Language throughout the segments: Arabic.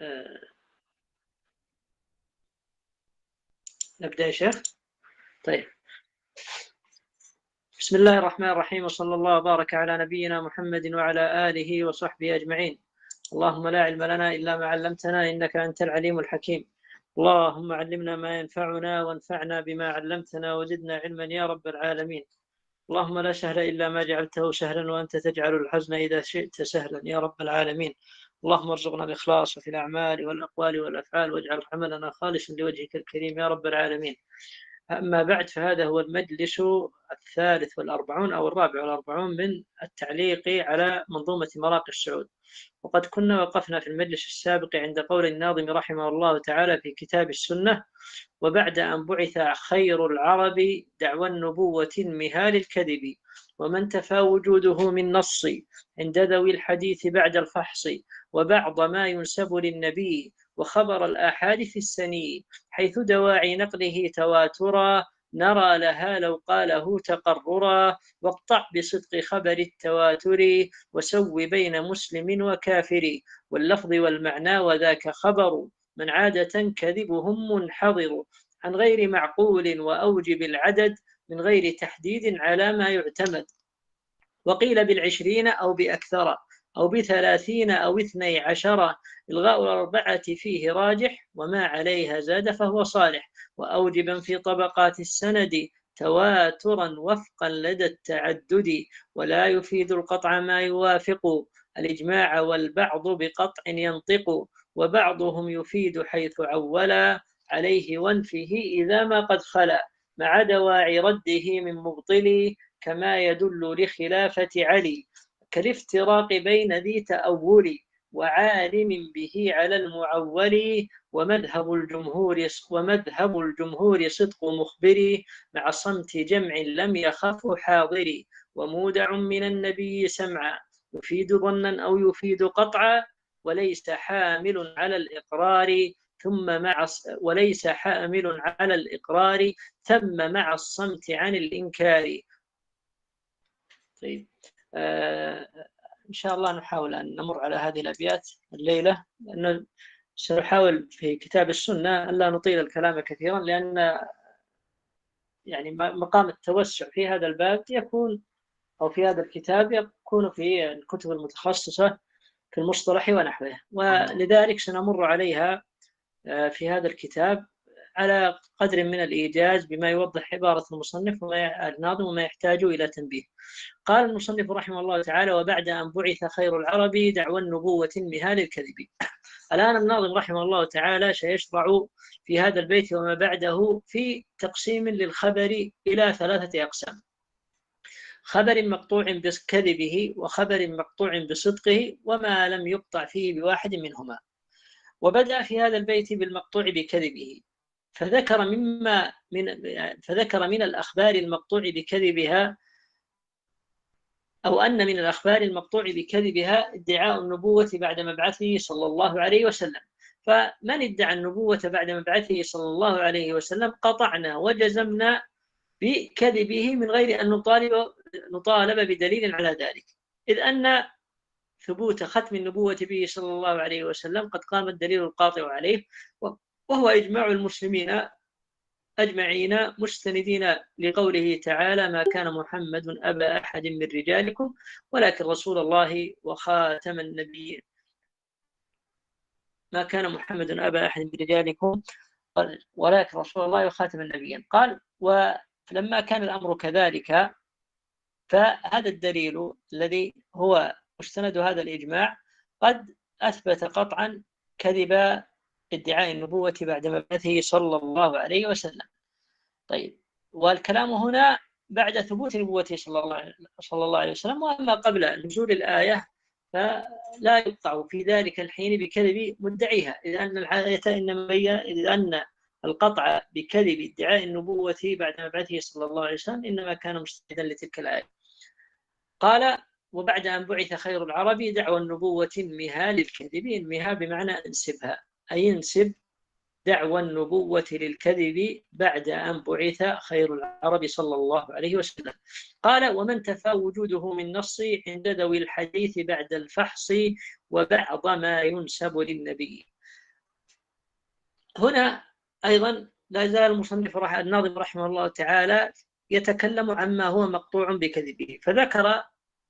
آه، نبدأ يا شيخ؟ طيب. بسم الله الرحمن الرحيم وصلى الله وبارك على نبينا محمد وعلى آله وصحبه أجمعين. اللهم لا علم لنا إلا ما علمتنا إنك أنت العليم الحكيم. اللهم علمنا ما ينفعنا وانفعنا بما علمتنا وزدنا علما يا رب العالمين. اللهم لا سهل إلا ما جعلته سهلا وأنت تجعل الحزن إذا شئت سهلا يا رب العالمين. اللهم ارزقنا الإخلاص في الأعمال والأقوال والأفعال واجعل عملنا خالصا لوجهك الكريم يا رب العالمين. أما بعد فهذا هو المجلس الثالث والأربعون أو الرابع والأربعون من التعليق على منظومة مراقي السعود. وقد كنا وقفنا في المجلس السابق عند قول الناظم رحمه الله تعالى في كتاب السنة وبعد أن بعث خير العرب دعوى النبوة مهال الكذب ومن تفى وجوده من نص عند ذوي الحديث بعد الفحص وبعض ما ينسب للنبي وخبر الآحاد في السني حيث دواعي نقله تواترا نرى لها لو قاله تقررا واقطع بصدق خبر التواتر وسو بين مسلم وكافر واللفظ والمعنى وذاك خبر من عادة كذبهم منحضر عن غير معقول وأوجب العدد من غير تحديد على ما يعتمد. وقيل بالعشرين أو بأكثر. أو بثلاثين أو اثني عشر إلغاء الأربعة فيه راجح وما عليها زاد فهو صالح. وأوجبا في طبقات السند تواترا وفقا لدى التعدد ولا يفيد القطع ما يوافق. الإجماع والبعض بقطع ينطق وبعضهم يفيد حيث عولا عليه وانفه إذا ما قد خلا. مع دواعي رده من مبطل كما يدل لخلافة علي. كالافتراق بين ذي تأول وعالم به على المعول ومذهب الجمهور ومذهب الجمهور صدق مخبري مع صمت جمع لم يخف حاضري ومودع من النبي سمعا يفيد ظنا أو يفيد قطعا وليس حامل على الإقرار ثم مع وليس حامل على الإقرار ثم مع الصمت عن الإنكار. طيب. إن شاء الله نحاول أن نمر على هذه الأبيات الليلة لأنه سنحاول في كتاب السنة ألا نطيل الكلام كثيرا لأن يعني مقام التوسع في هذا الباب يكون أو في هذا الكتاب يكون في الكتب المتخصصة في المصطلح ونحوه. ولذلك سنمر عليها آه، في هذا الكتاب. على قدر من الإيجاز بما يوضح عبارة المصنف وما الناظم وما يحتاج إلى تنبيه. قال المصنف رحمه الله تعالى وبعد أن بعث خير العرب دعوى النبوة مهال الكذب. الآن الناظم رحمه الله تعالى سيشرع في هذا البيت وما بعده في تقسيم للخبر إلى ثلاثة أقسام خبر مقطوع بكذبه وخبر مقطوع بصدقه وما لم يقطع فيه بواحد منهما. وبدأ في هذا البيت بالمقطوع بكذبه. فذكر مما من فذكر من الأخبار المقطوع بكذبها أو أن من الأخبار المقطوع بكذبها ادعاء النبوة بعد مبعثه صلى الله عليه وسلم. فمن ادعى النبوة بعد مبعثه صلى الله عليه وسلم؟ قطعنا وجزمنا بكذبه من غير أن نطالب نطالب بدليل على ذلك. إذ أن ثبوت ختم النبوة به صلى الله عليه وسلم قد قام الدليل القاطع عليه وهو إجماع المسلمين أجمعين مستندين لقوله تعالى ما كان محمد أبا أحد من رجالكم ولكن رسول الله وخاتم النبي ما كان محمد أبا أحد من رجالكم ولكن رسول الله وخاتم النبيين. قال ولما كان الأمر كذلك فهذا الدليل الذي هو مستند هذا الإجماع قد أثبت قطعا كذب ادعاء النبوة بعد مبعثه صلى الله عليه وسلم. طيب والكلام هنا بعد ثبوت نبوته صلى الله صلى الله عليه وسلم وأما قبل نزول الآية فلا يقطع في ذلك الحين بكذب مدعيها. إذ أن الآية إنما إذ أن القطع بكذب ادعاء النبوة بعد مبعثه صلى الله عليه وسلم إنما كان مستندا لتلك الآية. قال وبعد أن بعث خير العرب دعوى النبوة انمها للكذب انمها بمعنى انسبها. اي انسب دعوى النبوة للكذب بعد أن بعث خير العرب صلى الله عليه وسلم. قال ومن تفى وجوده من نص عند ذوي الحديث بعد الفحص وبعض ما ينسب للنبي. هنا أيضا لا يزال المصنف الناظم رحمه الله تعالى يتكلم عما هو مقطوع بكذبه. فذكر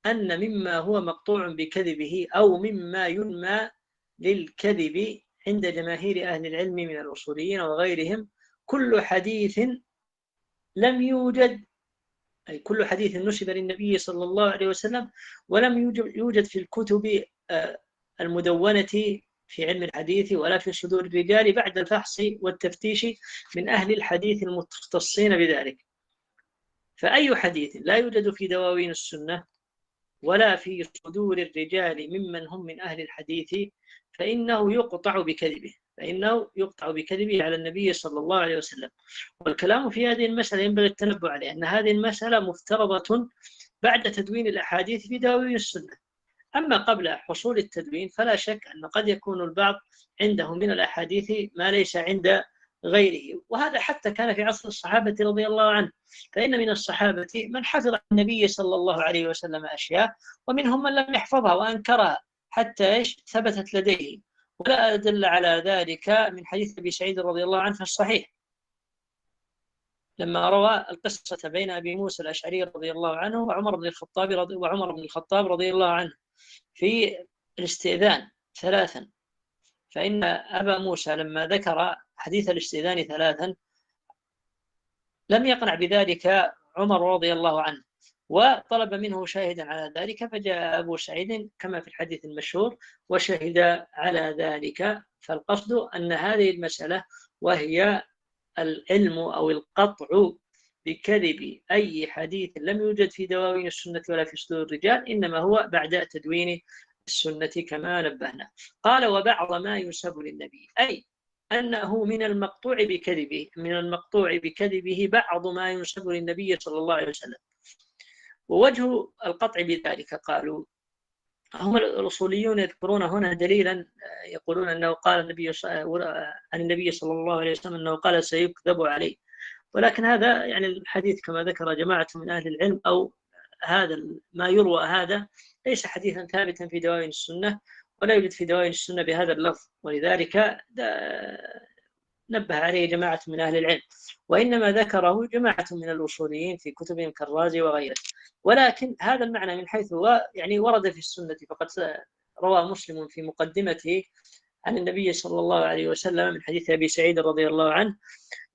أن مما هو مقطوع بكذبه أو مما ينمى للكذب عند جماهير أهل العلم من الأصوليين وغيرهم كل حديث لم يوجد أي كل حديث نسب للنبي صلى الله عليه وسلم ولم يوجد في الكتب آه، المدونة في علم الحديث ولا في صدور الرجال بعد الفحص والتفتيش من أهل الحديث المختصين بذلك. فأي حديث لا يوجد في دواوين السنة ولا في صدور الرجال ممن هم من أهل الحديث فإنه يقطع بكذبه فإنه يقطع بكذبه على النبي صلى الله عليه وسلم. والكلام في هذه المسألة ينبغي التنبؤ عليه أن هذه المسألة مفترضة بعد تدوين الأحاديث في دواوين السنة. أما قبل حصول التدوين فلا شك أن قد يكون البعض عنده من الأحاديث ما ليس عند غيره. وهذا حتى كان في عصر الصحابة رضي الله عنه. فإن من الصحابة من حفظ النبي صلى الله عليه وسلم أشياء ومنهم من لم يحفظها وأنكرها. حتى إيش؟ ثبتت لديه. ولا أدل على ذلك من حديث أبي سعيد رضي الله عنه في الصحيح. لما روى القصة بين أبي موسى الأشعري رضي الله عنه وعمر بن الخطاب رضي وعمر بن الخطاب رضي الله عنه في الاستئذان ثلاثا. فإن أبا موسى لما ذكر حديث الاستئذان ثلاثا لم يقنع بذلك عمر رضي الله عنه. وطلب منه شاهدا على ذلك فجاء أبو سعيد كما في الحديث المشهور وشهد على ذلك. فالقصد أن هذه المسألة وهي العلم أو القطع بكذب أي حديث لم يوجد في دواوين السنة ولا في صدور الرجال إنما هو بعد تدوين السنة كما نبهنا. قال وبعض ما ينسب للنبي أي أنه من المقطوع بكذبه من المقطوع بكذبه بعض ما ينسب للنبي صلى الله عليه وسلم. ووجه القطع بذلك قالوا. هم الأصوليون يذكرون هنا دليلا يقولون أنه قال النبي عن النبي صلى الله عليه وسلم أنه قال سيكذب عليه. ولكن هذا يعني الحديث كما ذكر جماعة من أهل العلم أو هذا ما يروى هذا ليس حديثا ثابتا في دواوين السنة ولا يوجد في دواوين السنة بهذا اللفظ. ولذلك نبه عليه جماعة من أهل العلم وإنما ذكره جماعة من الأصوليين في كتبهم كالرازي وغيره. ولكن هذا المعنى من حيث يعني ورد في السنة فقد روى مسلم في مقدمته عن النبي صلى الله عليه وسلم من حديث أبي سعيد رضي الله عنه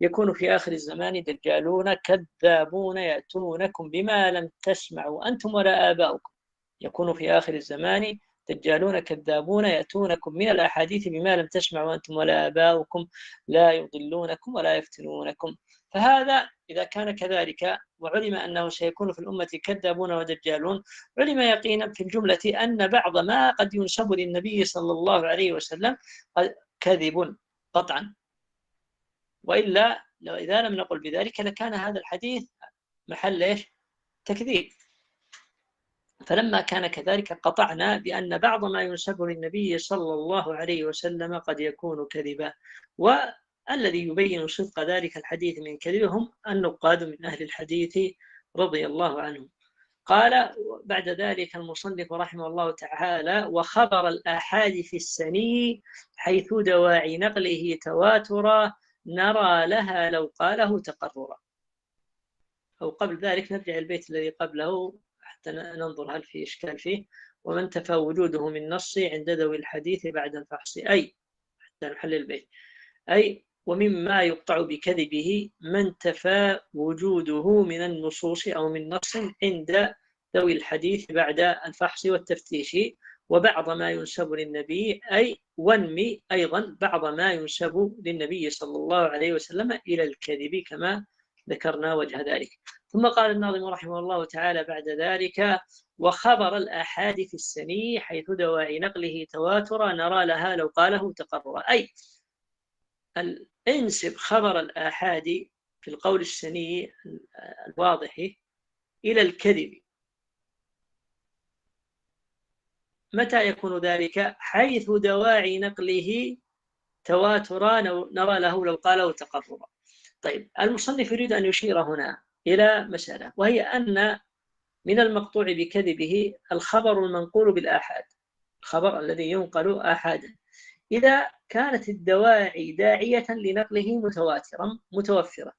يكون في آخر الزمان دجالون كذابون يأتونكم بما لم تسمعوا أنتم ولا آباؤكم. يكون في آخر الزمان دجالون كذابون يأتونكم من الأحاديث بما لم تسمعوا أنتم ولا آباؤكم لا يضلونكم ولا يفتنونكم. فهذا إذا كان كذلك وعلم أنه سيكون في الأمة كذابون ودجالون علم يقينا في الجملة أن بعض ما قد ينسب للنبي صلى الله عليه وسلم كذب قطعا. وإلا لو إذا لم نقل بذلك لكان هذا الحديث محل إيش؟ تكذيب. فلما كان كذلك قطعنا بأن بعض ما ينسب للنبي صلى الله عليه وسلم قد يكون كذبا. والذي يبين صدق ذلك الحديث من كذبهم النقاد من أهل الحديث رضي الله عنهم. قال بعد ذلك المصنف رحمه الله تعالى وخبر الآحاد في السني حيث دواعي نقله تواترا نرى لها لو قاله تقررا. أو قبل ذلك نرجع البيت الذي قبله حتى ننظر هل في إشكال فيه. ومن تفى وجوده من نص عند ذوي الحديث بعد الفحص. أي حتى نحل البيت. أي ومما يقطع بكذبه من تفى وجوده من النصوص أو من نص عند ذوي الحديث بعد الفحص والتفتيش. وبعض ما ينسب للنبي أي وانمي أيضا بعض ما ينسب للنبي صلى الله عليه وسلم إلى الكذب كما ذكرنا وجه ذلك. ثم قال الناظم رحمه الله تعالى بعد ذلك وخبر الآحاد في السني حيث دواعي نقله تواترا نرى لها لو قاله تقرر أي انسب خبر الآحاد في القول السني الواضح إلى الكذب. متى يكون ذلك؟ حيث دواعي نقله تواترا نرى له لو قاله تقررا. طيب المصنف يريد أن يشير هنا إلى مسألة وهي أن من المقطوع بكذبه الخبر المنقول بالآحاد الخبر الذي ينقل آحادا. إذا كانت الدواعي داعية لنقله متواترا متوفرة.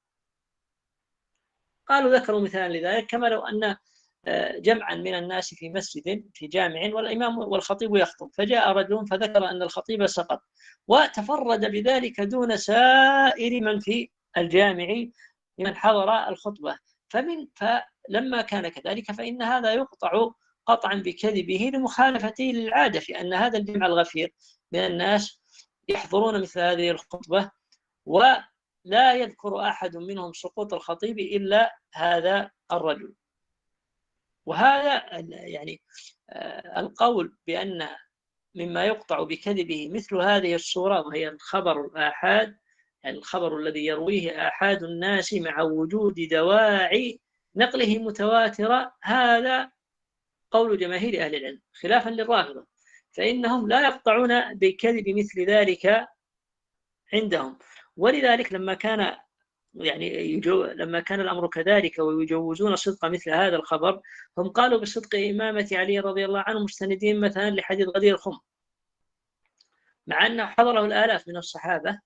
قالوا ذكروا مثالا لذلك كما لو أن آه، جمعا من الناس في مسجد في جامع والإمام والخطيب يخطب فجاء رجل فذكر أن الخطيب سقط وتفرد بذلك دون سائر من في الجامع لمن حضر الخطبة. فمن فلما كان كذلك فإن هذا يقطع قطعا بكذبه لمخالفته للعادة في أن هذا الجمع الغفير من الناس يحضرون مثل هذه الخطبة ولا يذكر أحد منهم سقوط الخطيب إلا هذا الرجل. وهذا يعني آه، القول بأن مما يقطع بكذبه مثل هذه الصورة وهي الخبر الآحاد الخبر الذي يرويه آحاد الناس مع وجود دواعي نقله متواترة هذا قول جماهير أهل العلم خلافا للرافضة فإنهم لا يقطعون بكذب مثل ذلك عندهم. ولذلك لما كان يعني يجو لما كان الأمر كذلك ويجوزون صدق مثل هذا الخبر هم قالوا بصدق إمامة علي رضي الله عنه مستندين مثلا لحديث غدير الخم مع أنه حضره الآلاف من الصحابة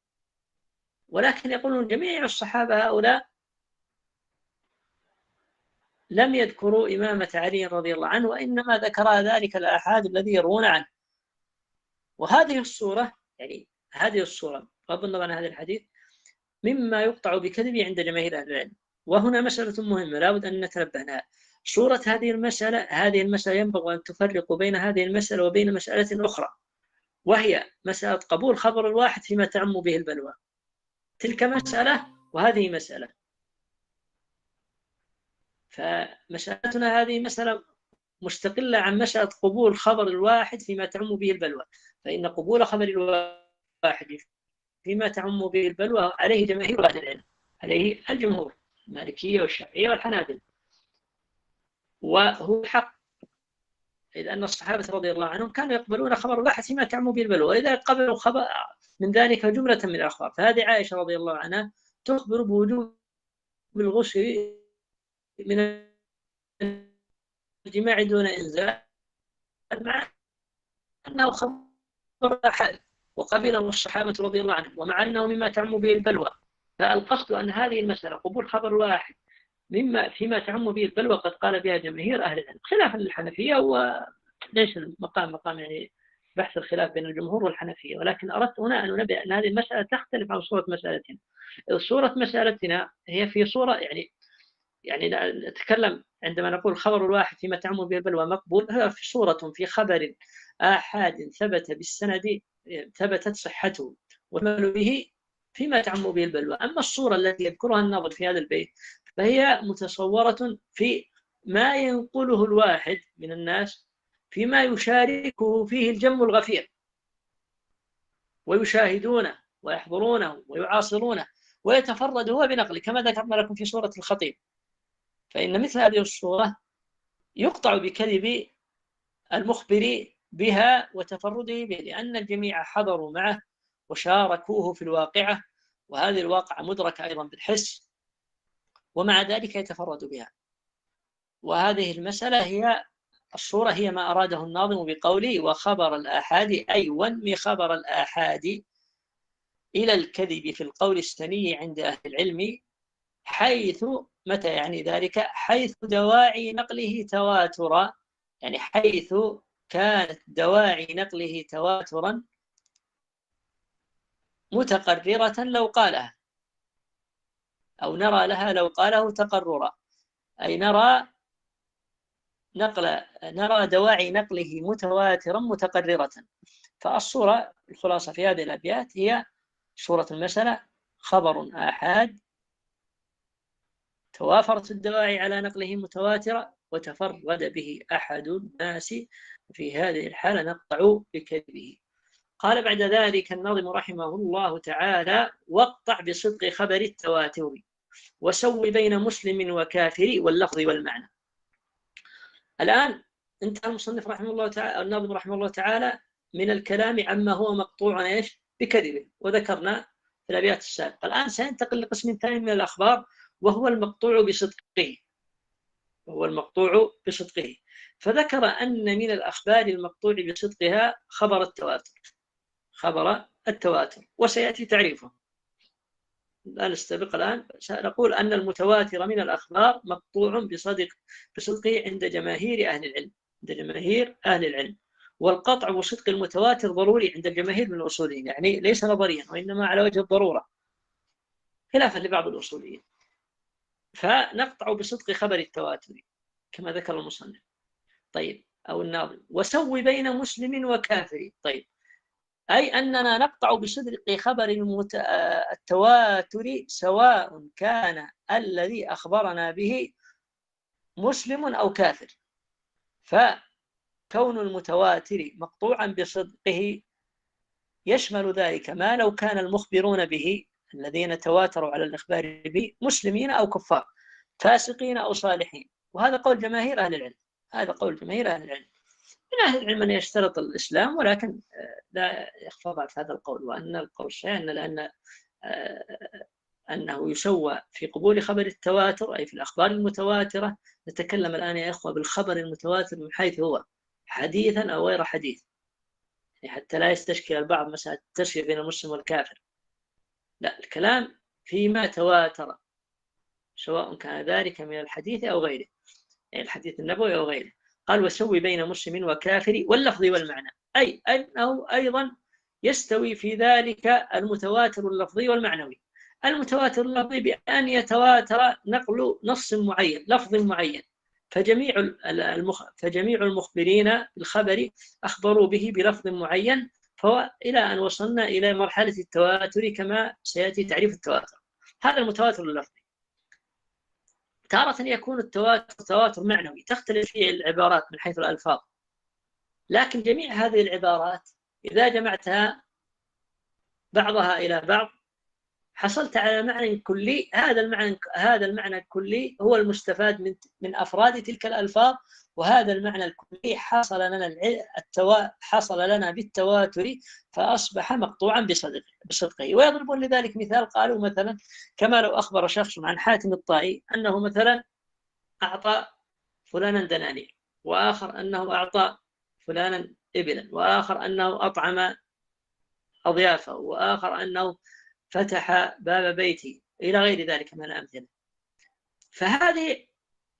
ولكن يقولون جميع الصحابة هؤلاء لم يذكروا إمامة علي رضي الله عنه وإنما ذكر ذلك الآحاد الذي يروون عنه. وهذه الصورة يعني هذه الصورة بغض النظر عن هذا الحديث مما يقطع بكذبه عند جماهير أهل العلم. وهنا مسألة مهمة لا بد أن نتنبه لها. صورة هذه المسألة هذه المسألة ينبغي أن تفرق بين هذه المسألة وبين مسألة أخرى وهي مسألة قبول خبر الواحد فيما تعم به البلوى. تلك مسألة وهذه مسألة. فمسألتنا هذه مسألة مستقلة عن مسألة قبول خبر الواحد فيما تعم به البلوى. فإن قبول خبر الواحد فيما تعم به البلوى عليه جماهير أهل العلم عليه الجمهور المالكية والشافعية والحنابلة. وهو حق إذ أن الصحابة رضي الله عنهم كانوا يقبلون خبر الواحد فيما تعم به البلوى. وإذا قبلوا خبر من ذلك جملة من الأخبار. فهذه عائشة رضي الله عنها تخبر بوجوب الغسل من الجماع دون إنزال مع أنه خبر أحد وقبله الصحابة رضي الله عنهم ومع أنه مما تعم به البلوى. فالقصد أن هذه المسألة قبول خبر واحد مما فيما تعم به البلوى قد قال بها جماهير أهل العلم خلافا للحنفية وليس المقام مقام يعني بحث الخلاف بين الجمهور والحنفية. ولكن أردت هنا أن أنبه أن هذه المسألة تختلف عن صورة مسألتنا. صورة مسألتنا هي في صورة يعني يعني نتكلم عندما نقول خبر الواحد فيما تعم به البلوى مقبول. هي في صورة في خبر آحاد ثبت بالسند ثبتت صحته والعمل به فيما تعم به البلوى. أما الصورة التي يذكرها الناظر في هذا البيت فهي متصورة في ما ينقله الواحد من الناس فيما يشاركه فيه الجم الغفير. ويشاهدونه ويحضرونه ويعاصرونه ويتفرد هو بنقله كما ذكرنا لكم في سورة الخطيب. فإن مثل هذه الصورة يقطع بكذب المخبر بها وتفرده به لأن الجميع حضروا معه وشاركوه في الواقعة وهذه الواقعة مدركة أيضا بالحس ومع ذلك يتفرد بها. وهذه المسألة هي الصورة هي ما أراده الناظم بقوله وخبر الآحاد أي ونمي خبر الآحاد إلى الكذب في القول السني عند أهل العلم حيث متى يعني ذلك؟ حيث دواعي نقله تواترا يعني حيث كانت دواعي نقله تواترا متقررة لو قالها أو نرى لها لو قاله تقررا أي نرى نقل نرى دواعي نقله متواترا متقررة. فالصورة الخلاصة في هذه الأبيات هي صورة المسألة خبر آحاد. توافرت الدواعي على نقله متواترة وتفرد به أحد الناس. في هذه الحالة نقطع بكذبه. قال بعد ذلك الناظم رحمه الله تعالى واقطع بصدق خبر التواتر وسوي بين مسلم وكافر واللفظ والمعنى الآن انتهى المصنف رحمه الله تعالى الناظم رحمه الله تعالى من الكلام عما هو مقطوع إيش؟ بكذبه وذكرنا في الأبيات السابقة، الآن سينتقل لقسم ثاني من الأخبار وهو المقطوع بصدقه. وهو المقطوع بصدقه. فذكر أن من الأخبار المقطوع بصدقها خبر التواتر. خبر التواتر وسيأتي تعريفه لا نستبق الآن. سنقول أن المتواتر من الأخبار مقطوع بصدق بصدقه عند جماهير أهل العلم. عند جماهير أهل العلم. والقطع بصدق المتواتر ضروري عند الجماهير من الأصوليين. يعني ليس نظريا وإنما على وجه الضرورة. خلافا لبعض الأصوليين. فنقطع بصدق خبر التواتر كما ذكر المصنف. طيب أو الناظم. وسوي بين مسلم وكافر. طيب أي أننا نقطع بصدق خبر التواتر سواء كان الذي أخبرنا به مسلم أو كافر. فكون المتواتر مقطوعا بصدقه يشمل ذلك ما لو كان المخبرون به الذين تواتروا على الإخبار به مسلمين أو كفار فاسقين أو صالحين. وهذا قول جماهير أهل العلم هذا قول جماهير أهل العلم. من أهل العلم أن يشترط الإسلام ولكن آه، لا يخفى ضعف هذا القول وأن القول الصحيح أن لأن آه، أنه يسوى في قبول خبر التواتر أي في الأخبار المتواترة. نتكلم الآن يا إخوة بالخبر المتواتر من حيث هو حديثا أو غير حديث. يعني حتى لا يستشكل البعض مسألة التسوية بين المسلم والكافر. لا الكلام فيما تواتر سواء كان ذلك من الحديث أو غيره. يعني الحديث النبوي أو غيره. قال وسوي بين مسلم وكافر واللفظ والمعنى. أي أنه أيضا يستوي في ذلك المتواتر اللفظي والمعنوي. المتواتر اللفظي بأن يتواتر نقل نص معين لفظ معين. فجميع المخ... فجميع المخبرين بالخبر أخبروا به بلفظ معين فهو إلى أن وصلنا إلى مرحلة التواتر كما سيأتي تعريف التواتر. هذا المتواتر اللفظي. تارة يكون التواتر تواتر معنوي تختلف فيه العبارات من حيث الألفاظ. لكن جميع هذه العبارات إذا جمعتها بعضها إلى بعض حصلت على معنى كلي هذا المعنى هذا المعنى الكلي هو المستفاد من من أفراد تلك الألفاظ وهذا المعنى الكلي حصل لنا التوا... حصل لنا بالتواتر فأصبح مقطوعا بصدقه بصدقه. ويضربون لذلك مثال قالوا مثلا كما لو أخبر شخص عن حاتم الطائي أنه مثلا أعطى فلانا دنانير وآخر أنه أعطى فلانا ابلا وآخر أنه أطعم أضيافه وآخر أنه فتح باب بيتي إلى غير ذلك من الأمثلة. فهذه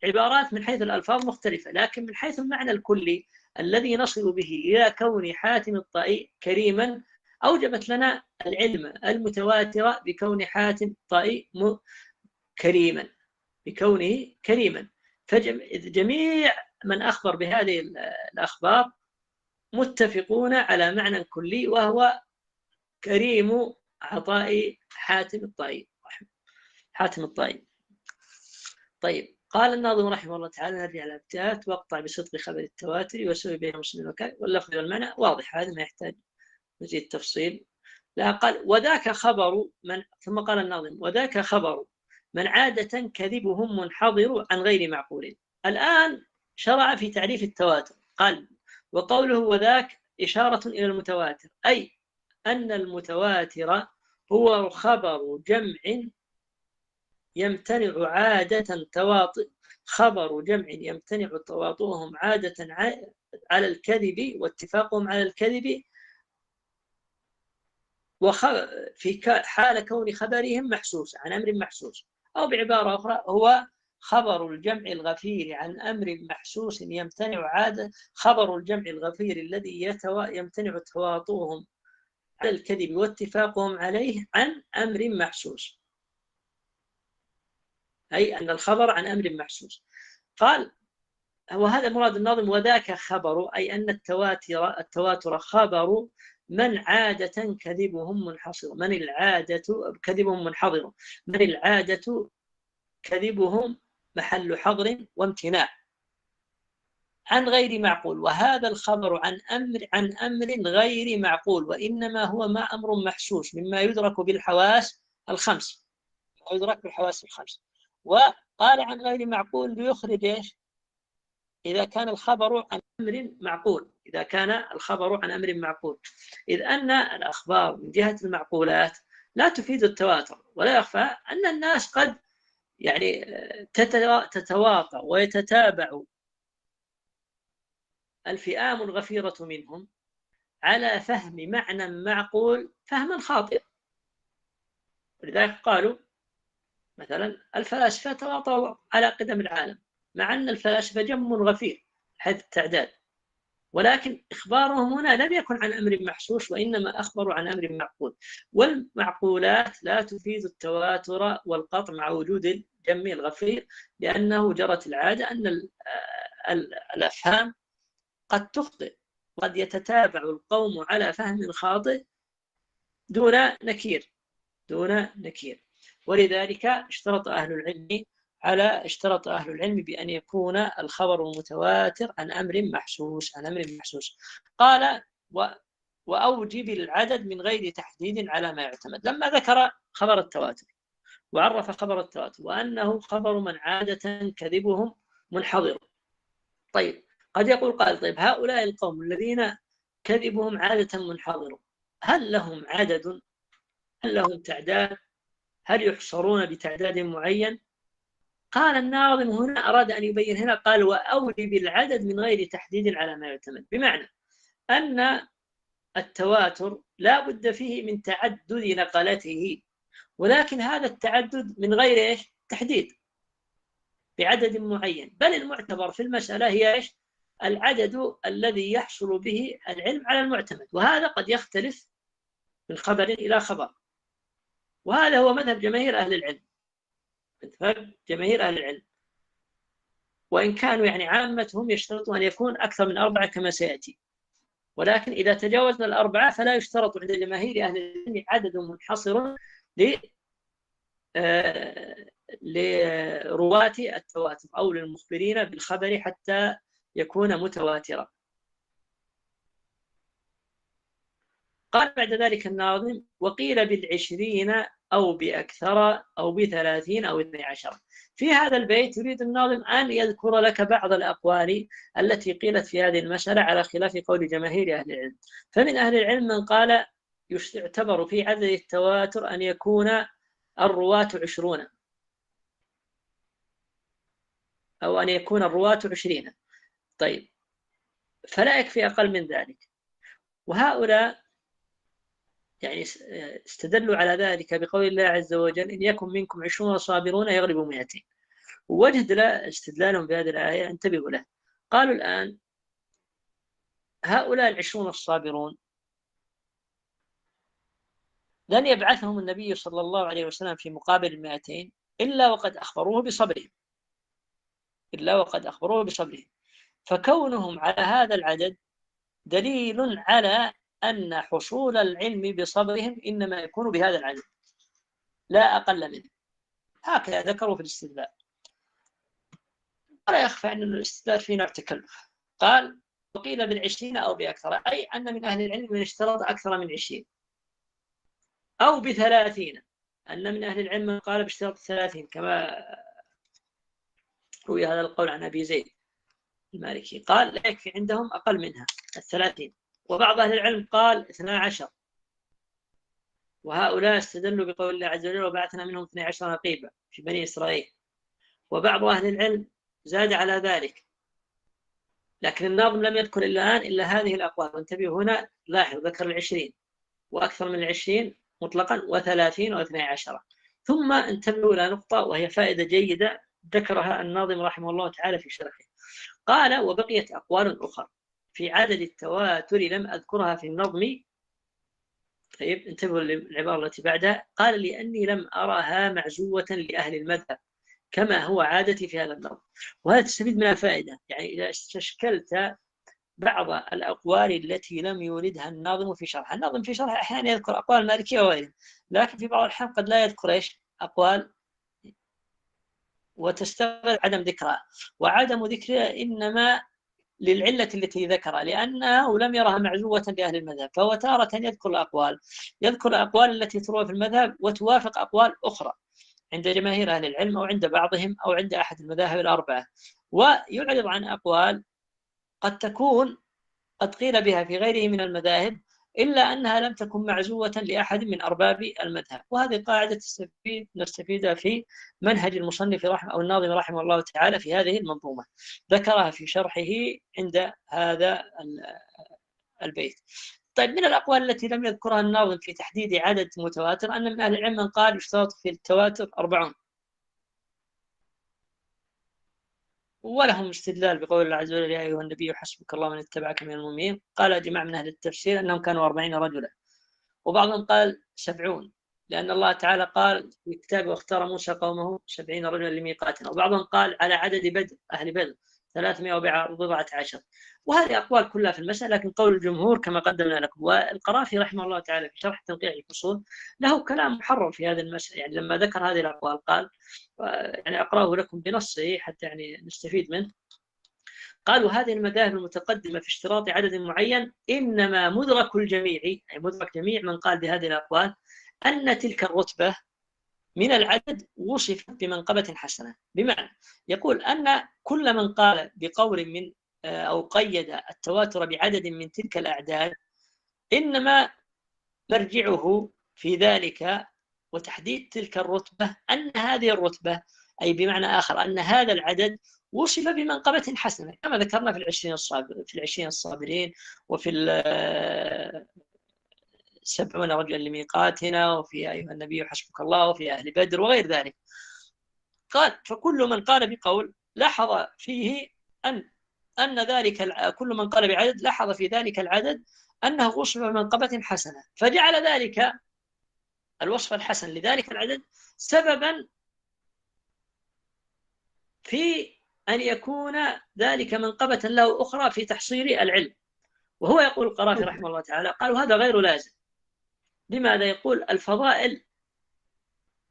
عبارات من حيث الألفاظ مختلفة لكن من حيث المعنى الكلي الذي نصل به إلى كون حاتم الطائي كريما أوجبت لنا العلم المتواتر بكون حاتم الطائي كريما بكونه كريما. فجميع من أخبر بهذه الأخبار متفقون على معنى كلي وهو كريم عطاء حاتم الطائي. حاتم الطائي. طيب. قال الناظم رحمه الله تعالى نرجع على الابتدات وأقطع بصدق خبر التواتر وسوي بين مسلم وكافر واللفظ والمعنى واضح هذا ما يحتاج مزيد تفصيل. لا قال وذاك خبر من ثم قال الناظم وذاك خبر من عادة كذبهم منحضر عن غير معقول. الآن شرع في تعريف التواتر. قال وقوله وذاك إشارة إلى المتواتر أي أن المتواتر هو خبر جمع يمتنع عادة تواطؤ خبر جمع يمتنع تواطؤهم عادة على الكذب واتفاقهم على الكذب. في حال كون خبرهم محسوس عن أمر محسوس. أو بعبارة أخرى هو خبر الجمع الغفير عن أمر محسوس يمتنع عادة. خبر الجمع الغفير الذي يمتنع تواطؤهم على الكذب واتفاقهم عليه عن أمر محسوس. أي أن الخبر عن أمر محسوس. قال وهذا مراد الناظم وذاك خبر أي أن التواتر التواتر خبر من عادة كذبهم منحصر من العادة كذبهم منحضر من العادة كذبهم محل حظر وامتناع. عن غير معقول وهذا الخبر عن أمر عن أمر غير معقول وإنما هو ما أمر محسوس مما يدرك بالحواس الخمس. يدرك بالحواس الخمس. وقال عن غير معقول ليخرج إيش؟ إذا كان الخبر عن أمر معقول إذا كان الخبر عن أمر معقول. إذ أن الأخبار من جهة المعقولات لا تفيد التواتر ولا يخفى أن الناس قد يعني تتواطى ويتتابع. الفئام الغفيرة منهم على فهم معنى معقول فهما خاطئا ولذلك قالوا مثلا الفلاسفة تواطؤوا على قدم العالم مع أن الفلاسفة جم غفير حيث التعداد. ولكن إخبارهم هنا لم يكن عن أمر محسوس وإنما أخبروا عن أمر معقول. والمعقولات لا تفيد التواتر والقطع مع وجود الجم الغفير لأنه جرت العادة أن الأفهام قد تخطئ قد يتتابع القوم على فهم خاطئ دون نكير دون نكير. ولذلك اشترط أهل العلم على اشترط أهل العلم بأن يكون الخبر المتواتر عن أمر محسوس عن أمر محسوس. قال و وأوجب العدد من غير تحديد على ما يعتمد. لما ذكر خبر التواتر وعرف خبر التواتر وأنه خبر من عادة كذبهم منحضر. طيب قد يقول قال طيب هؤلاء القوم الذين كذبهم عادة منحضر هل لهم عدد؟ هل لهم تعداد؟ هل يحصرون بتعداد معين؟ قال الناظم هنا أراد أن يبين هنا قال وأولي بالعدد من غير تحديد على ما يعتمد. بمعنى أن التواتر لا بد فيه من تعدد نقلته ولكن هذا التعدد من غير إيش؟ تحديد بعدد معين. بل المعتبر في المسألة هي إيش؟ العدد الذي يحصل به العلم على المعتمد وهذا قد يختلف من خبر إلى خبر. وهذا هو مذهب جماهير أهل العلم. مذهب جماهير أهل العلم. وإن كانوا يعني عامتهم يشترطون أن يكون أكثر من أربعة كما سيأتي. ولكن إذا تجاوزنا الأربعة فلا يشترط عند جماهير أهل العلم عدد منحصر ل آه، لرواة التواتر أو للمخبرين بالخبر حتى يكون متواترا. قال بعد ذلك الناظم وقيل بالعشرين أو بأكثر أو بثلاثين أو اثني عشر. في هذا البيت يريد الناظم أن يذكر لك بعض الأقوال التي قيلت في هذه المسألة على خلاف قول جماهير أهل العلم. فمن أهل العلم من قال يعتبر في عدد التواتر أن يكون الرواة عشرون. أو أن يكون الرواة عشرين. طيب فلا يكفي أقل من ذلك. وهؤلاء يعني استدلوا على ذلك بقول الله عز وجل إن يكن منكم عشرون صابرون يغلبوا مئتين. ووجه استدلالهم بهذه الآية انتبهوا له. قالوا الآن هؤلاء العشرون الصابرون لن يبعثهم النبي صلى الله عليه وسلم في مقابل المئتين إلا وقد أخبروه بصبرهم. إلا وقد أخبروه بصبرهم. فكونهم على هذا العدد دليل على أن حصول العلم بصبرهم إنما يكون بهذا العدد لا أقل منه. هكذا ذكروا في الاستدلال. ولا يخفى أن الاستدلال في نوع تكلف قال وقيل بالعشرين أو بأكثر أي أن من أهل العلم من اشترط أكثر من عشرين. أو بثلاثين. أن من أهل العلم من قال باشتراط ثلاثين كما روي هذا القول عن أبي زيد المالكي. قال لا يكفي عندهم أقل منها الثلاثين. وبعض أهل العلم قال 12 وهؤلاء استدلوا بقول الله عز وجل وبعثنا منهم 12 نقيبا في بني إسرائيل. وبعض أهل العلم زاد على ذلك. لكن الناظم لم يذكر إلا الآن إلا هذه الأقوال. وانتبهوا هنا لاحظ ذكر العشرين. وأكثر من العشرين مطلقا وثلاثين واثني عشر. ثم انتبهوا إلى نقطة وهي فائدة جيدة ذكرها الناظم رحمه الله تعالى في شرحه. قال وبقيت أقوال أخرى. في عدد التواتر لم أذكرها في النظم. طيب انتبهوا للعبارة التي بعدها. قال لأني لم أرها معزوة لأهل المذهب كما هو عادتي في هذا النظم. وهذا تستفيد منها فائدة. يعني إذا استشكلت بعض الأقوال التي لم يوردها الناظم في شرح الناظم في شرح أحيانا يذكر أقوال المالكية وغيرها لكن في بعض الأحيان قد لا يذكر إيش؟ أقوال. وتستغرب عدم ذكرها. وعدم ذكرها إنما للعلة التي ذكرها لأنه لم يرها معزوة لأهل المذهب فهو تارة يذكر الأقوال يذكر الأقوال التي تروى في المذهب وتوافق أقوال أخرى عند جماهير أهل العلم أو عند بعضهم أو عند أحد المذاهب الأربعة. ويعرض عن أقوال قد تكون قد قيل بها في غيره من المذاهب إلا أنها لم تكن معزوة لأحد من أرباب المذهب. وهذه قاعدة تستفيد نستفيدها في منهج المصنف رحمه أو الناظم رحمه الله تعالى في هذه المنظومة. ذكرها في شرحه عند هذا البيت. طيب من الأقوال التي لم يذكرها الناظم في تحديد عدد متواتر؟ أن من أهل العلم من قال يشترط في التواتر أربعون. ولهم استدلال بقول الله عز وجل يا أيها النبي حسبك الله من اتبعك من المؤمنين. قال جماعة من أهل التفسير أنهم كانوا أربعين رجلا. وبعضهم قال سبعون لأن الله تعالى قال في كتابه واختار موسى قومه سبعين رجلا لميقاتنا. وبعضهم قال على عدد بدر أهل بدر. 314 وهذه أقوال كلها في المسألة لكن قول الجمهور كما قدمنا لكم والقرافي رحمه الله تعالى في شرح تنقيع الفصول له كلام محرر في هذه المسألة. يعني لما ذكر هذه الأقوال قال يعني أقرأه لكم بنصه حتى يعني نستفيد منه. قال وهذه المذاهب المتقدمة في اشتراط عدد معين إنما مدرك الجميع. أي مدرك جميع من قال بهذه الأقوال أن تلك الرتبة من العدد وصفت بمنقبة حسنة. بمعنى يقول أن كل من قال بقول من آه، أو قيد التواتر بعدد من تلك الأعداد إنما مرجعه في ذلك وتحديد تلك الرتبة أن هذه الرتبة أي بمعنى آخر أن هذا العدد وصف بمنقبة حسنة كما ذكرنا في العشرين في العشرين الصابرين وفي سبعون رجلا لميقاتنا وفي أيها النبي حسبك الله وفي أهل بدر وغير ذلك. قال فكل من قال بقول لاحظ فيه أن أن ذلك كل من قال بعدد لاحظ في ذلك العدد أنه وصف بمنقبة حسنة. فجعل ذلك الوصف الحسن لذلك العدد سببا في أن يكون ذلك منقبة له أخرى في تحصيل العلم. وهو يقول القرافي رحمه الله تعالى قال وهذا غير لازم. لماذا يقول الفضائل؟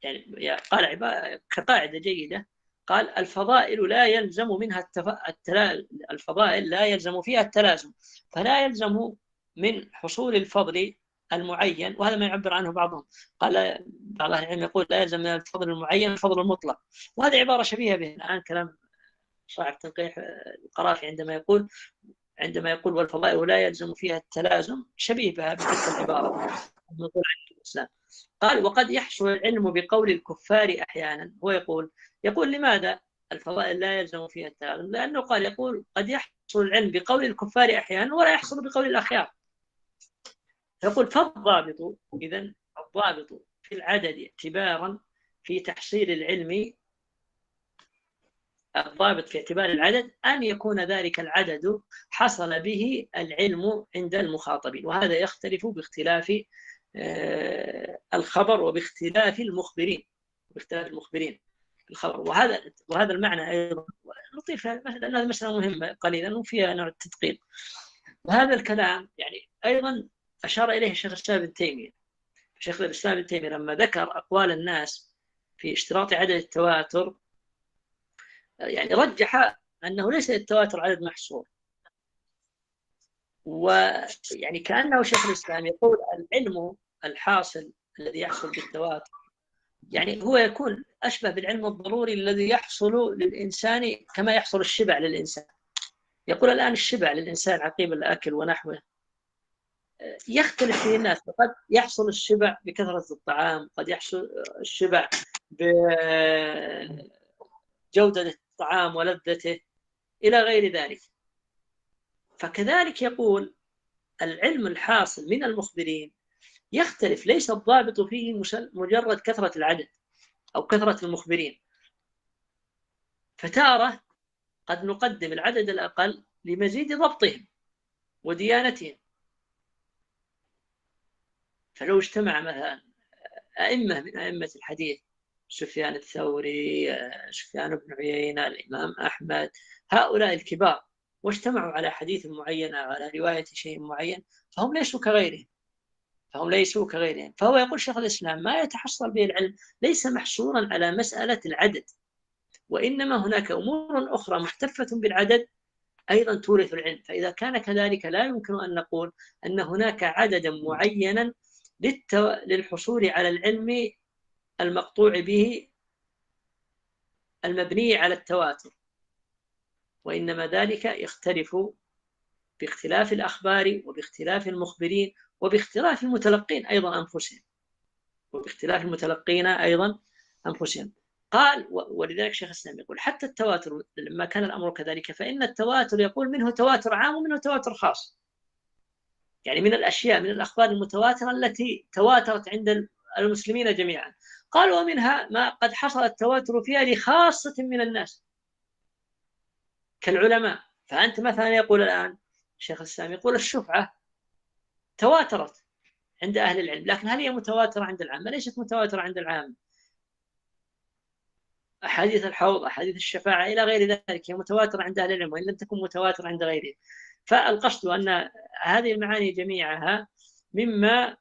يعني قال كقاعدة جيدة قال الفضائل لا يلزم منها التف... التلا... الفضائل لا يلزم فيها التلازم فلا يلزم من حصول الفضل المعين وهذا ما يعبر عنه بعضهم. قال بعض أهل العلم يقول لا يلزم من الفضل المعين الفضل المطلق وهذه عبارة شبيهة به الآن كلام صاحب تنقيح القرافي عندما يقول عندما يقول والفضائل لا يلزم فيها التلازم شبيه بها بتلك العبارة. نقول عن الاسلام قال وقد يحصل العلم بقول الكفار أحيانا. هو يقول يقول لماذا الفضائل لا يلزم فيها التلازم لأنه قال يقول قد يحصل العلم بقول الكفار أحيانا ولا يحصل بقول الأخيار. يقول فالضابط اذا الضابط في العدد اعتبارا في تحصيل العلم الضابط في اعتبار العدد أن يكون ذلك العدد حصل به العلم عند المخاطبين. وهذا يختلف باختلاف الخبر وباختلاف المخبرين باختلاف المخبرين الخبر. وهذا وهذا المعنى أيضا لطيف. هذه مسألة مهمة قليلا وفيها نوع التدقيق. وهذا الكلام يعني أيضا أشار إليه الشيخ الإسلام ابن تيمية. شيخ الإسلام ابن تيمية لما ذكر أقوال الناس في اشتراط عدد التواتر يعني رجح أنه ليس التواتر عدد محصور. ويعني كأنه شيخ الإسلام يقول العلم الحاصل الذي يحصل بالتواتر يعني هو يكون أشبه بالعلم الضروري الذي يحصل للإنسان كما يحصل الشبع للإنسان. يقول الآن الشبع للإنسان عقيب الأكل ونحوه يختلف فيه الناس. قد يحصل الشبع بكثرة الطعام قد يحصل الشبع بجودة الطعام ولذته إلى غير ذلك. فكذلك يقول العلم الحاصل من المخبرين يختلف ليس الضابط فيه مجرد كثرة العدد أو كثرة المخبرين. فتارة قد نقدم العدد الأقل لمزيد ضبطهم وديانتهم. فلو اجتمع مثلا أئمة من أئمة الحديث سفيان الثوري سفيان بن عيينة الإمام أحمد هؤلاء الكبار واجتمعوا على حديث معين أو على رواية شيء معين فهم ليسوا كغيرهم. فهم ليسوا كغيرهم فهو يقول شيخ الإسلام ما يتحصل به العلم ليس محصورا على مسألة العدد وإنما هناك أمور أخرى محتفة بالعدد أيضا تورث العلم فإذا كان كذلك لا يمكن أن نقول أن هناك عددا معينا. للحصول على العلم المقطوع به المبني على التواتر وإنما ذلك يختلف باختلاف الأخبار وباختلاف المخبرين وباختلاف المتلقين أيضا أنفسهم. وباختلاف المتلقين أيضا أنفسهم. قال ولذلك شيخ الإسلام يقول حتى التواتر لما كان الأمر كذلك فإن التواتر يقول منه تواتر عام ومنه تواتر خاص. يعني من الأشياء من الأخبار المتواترة التي تواترت عند المسلمين جميعا. قالوا ومنها ما قد حصل التواتر فيها لخاصة من الناس. كالعلماء. فأنت مثلا يقول الآن الشيخ الإسلام يقول الشفعة تواترت عند أهل العلم لكن هل هي متواترة عند العامة؟ ليست متواترة عند العامة أحاديث الحوض أحاديث الشفاعة إلى غير ذلك هي متواترة عند أهل العلم وإن لم تكن متواترة عند غيره فالقصد أن هذه المعاني جميعها مما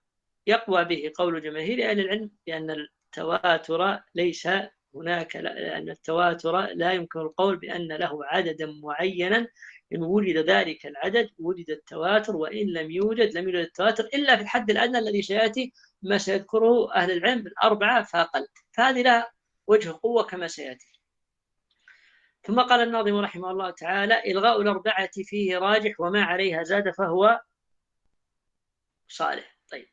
يقوى به قول جماهير أهل العلم بأن التواتر ليس هناك أن التواتر لا يمكن القول بأن له عددا معينا إن وجد ذلك العدد وجد التواتر وإن لم يوجد لم يوجد التواتر إلا في الحد الأدنى الذي سيأتي ما سيذكره أهل العلم الأربعة فأقل فهذه لها وجه قوة كما سيأتي. ثم قال الناظم رحمه الله تعالى إلغاء الأربعة فيه راجح وما عليها زاد فهو صالح. طيب.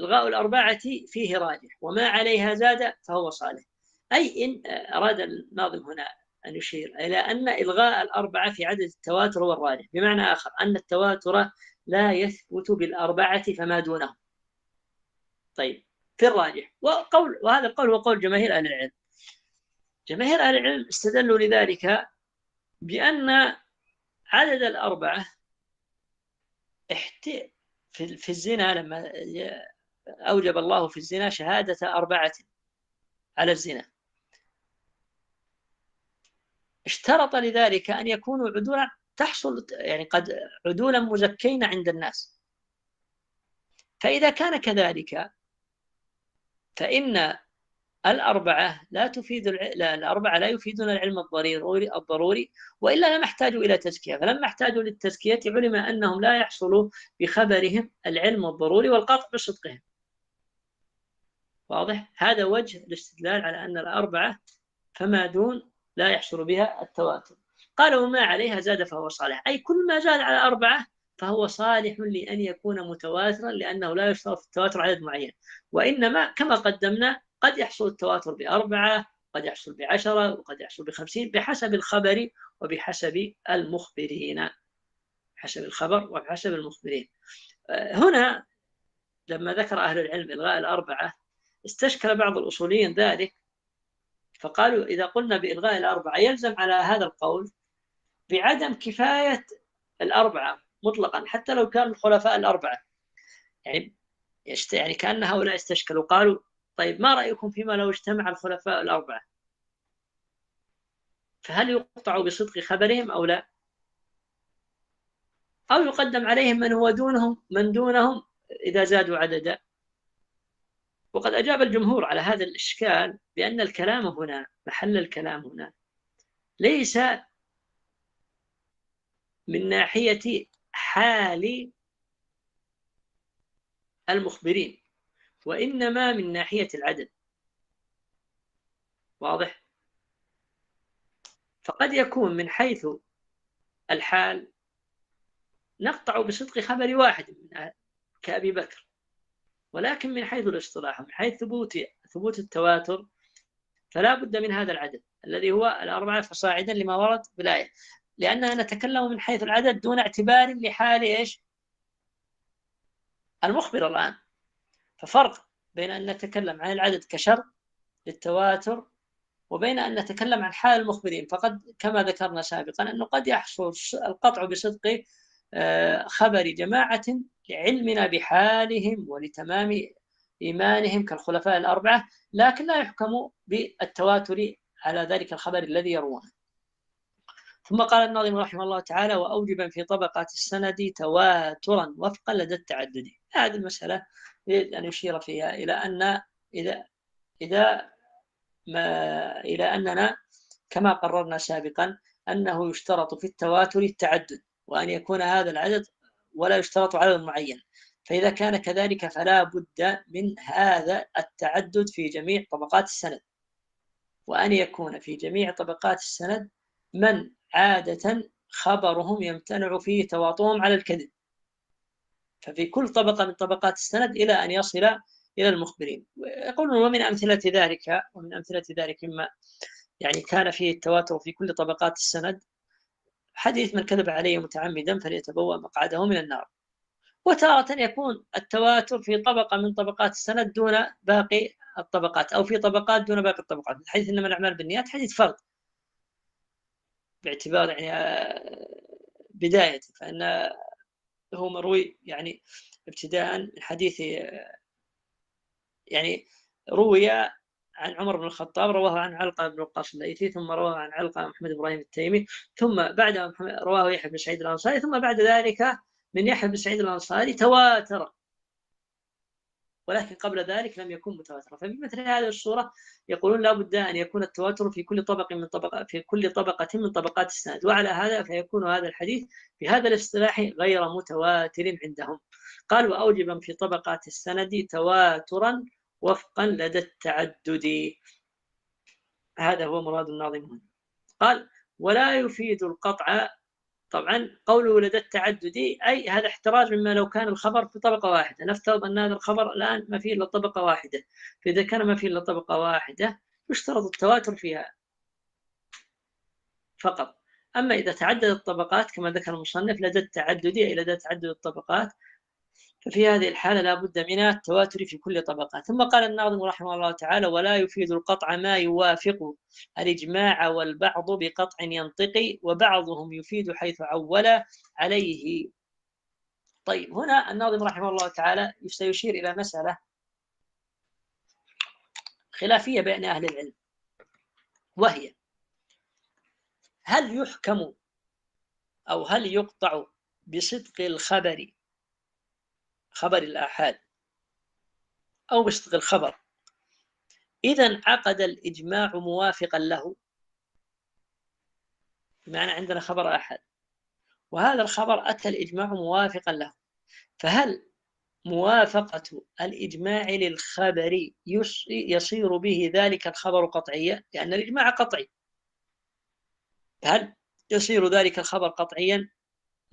إلغاء الأربعة فيه راجح وما عليها زاد فهو صالح. أي إن أراد الناظم هنا أن يشير إلى أن إلغاء الأربعة في عدد التواتر هو الراجح بمعنى آخر أن التواتر لا يثبت بالأربعة فما دونه. طيب في الراجح وقول وهذا القول هو قول جماهير أهل العلم. جماهير أهل العلم استدلوا لذلك بأن عدد الأربعة احت... في, في الزنا لما أوجب الله في الزنا شهادة أربعة على الزنا. اشترط لذلك أن يكونوا عدولا تحصل يعني قد عدولا مزكين عند الناس. فإذا كان كذلك فإن الأربعة لا تفيد لا الأربعة لا يفيدون العلم الضروري الضروري وإلا لم يحتاجوا إلى تزكية. فلما احتاجوا للتزكية علم أنهم لا يحصل بخبرهم العلم الضروري والقطع بصدقهم. واضح؟ هذا وجه الاستدلال على أن الأربعة فما دون لا يحصل بها التواتر. قال وما عليها زاد فهو صالح. أي كل ما زاد على أربعة فهو صالح لأن يكون متواترا لأنه لا يشترط في التواتر عدد معين. وإنما كما قدمنا قد يحصل التواتر بأربعة قد يحصل بعشرة وقد يحصل بخمسين بحسب الخبر وبحسب المخبرين. حسب الخبر وبحسب المخبرين. هنا لما ذكر أهل العلم إلغاء الأربعة استشكل بعض الأصوليين ذلك فقالوا إذا قلنا بإلغاء الأربعة يلزم على هذا القول بعدم كفاية الأربعة مطلقا حتى لو كان الخلفاء الأربعة. يعني يعني كأن هؤلاء استشكلوا قالوا طيب ما رأيكم فيما لو اجتمع الخلفاء الأربعة؟ فهل يقطع بصدق خبرهم أو لا؟ أو يقدم عليهم من هو دونهم من دونهم إذا زادوا عددا؟ وقد أجاب الجمهور على هذا الإشكال بأن الكلام هنا محل الكلام هنا ليس من ناحية حال المخبرين وإنما من ناحية العدد واضح؟ فقد يكون من حيث الحال نقطع بصدق خبر واحد من كأبي بكر. ولكن من حيث الاصطلاح من حيث ثبوت ثبوت التواتر فلا بد من هذا العدد الذي هو الأربعة فصاعدا لما ورد بالآية لأننا نتكلم من حيث العدد دون اعتبار لحال إيش؟ المخبر الآن. ففرق بين أن نتكلم عن العدد كشرط للتواتر وبين أن نتكلم عن حال المخبرين. فقد كما ذكرنا سابقا أنه قد يحصل القطع بصدق آه، خبر جماعة لعلمنا بحالهم ولتمام إيمانهم كالخلفاء الأربعة لكن لا يحكم بالتواتر على ذلك الخبر الذي يروونه. ثم قال الناظم رحمه الله تعالى وأوجبا في طبقات السند تواترا وفقا لدى التعدد. هذه المسألة يريد أن يشير فيها إلى أن إذا إذا ما إلى أننا كما قررنا سابقا أنه يشترط في التواتر التعدد وأن يكون هذا العدد ولا يشترط عدد معين. فإذا كان كذلك فلا بد من هذا التعدد في جميع طبقات السند. وأن يكون في جميع طبقات السند من عادة خبرهم يمتنع فيه تواطؤهم على الكذب. ففي كل طبقة من طبقات السند إلى أن يصل إلى المخبرين. يقولون ومن أمثلة ذلك ومن أمثلة ذلك مما يعني كان فيه التواتر في كل طبقات السند حديث من كذب علي متعمدا فليتبوأ مقعده من النار. وتارة يكون التواتر في طبقة من طبقات السند دون باقي الطبقات أو في طبقات دون باقي الطبقات. الحديث إنما الأعمال بالنيات حديث فرد باعتبار يعني آه، بدايته فإن هو مروي يعني ابتداء من حديث آه، يعني روي عن عمر بن الخطاب رواه عن علقة بن وقاص الليثي ثم رواه عن علقة محمد إبراهيم التيمي ثم بعد رواه يحيى بن سعيد الأنصاري ثم بعد ذلك من يحيى بن سعيد الأنصاري تواتر. ولكن قبل ذلك لم يكن متواترا. ففي مثل هذه الصورة يقولون لا بد أن يكون التواتر في كل طبق من طبق في كل طبقة من طبقات السند وعلى هذا فيكون هذا الحديث بهذا الاصطلاح غير متواتر عندهم. قال وأوجبا في طبقات السند تواترا وفقا لدى التعدد. هذا هو مراد الناظم هنا. قال ولا يفيد القطع. طبعا قوله لدى التعدد أي هذا احتراز مما لو كان الخبر في طبقة واحدة. نفترض أن هذا الخبر الآن ما فيه إلا طبقة واحدة. فإذا كان ما فيه إلا طبقة واحدة يشترط التواتر فيها فقط. أما إذا تعددت الطبقات كما ذكر المصنف لدى التعدد أي لدى تعدد الطبقات ففي هذه الحالة لا بد من التواتر في كل طبقة. ثم قال الناظم رحمه الله تعالى ولا يفيد القطع ما يوافق الإجماع والبعض بقطع ينطقي وبعضهم يفيد حيث عول عليه. طيب هنا الناظم رحمه الله تعالى سيشير إلى مسألة خلافية بين أهل العلم وهي هل يحكم أو هل يقطع بصدق الخبر خبر الآحاد أو بصدق الخبر إذا انعقد الإجماع موافقا له. بمعنى عندنا خبر أحد وهذا الخبر أتى الإجماع موافقا له. فهل موافقة الإجماع للخبر يصير به ذلك الخبر قطعيا؟ لأن الإجماع قطعي. هل يصير ذلك الخبر قطعيا؟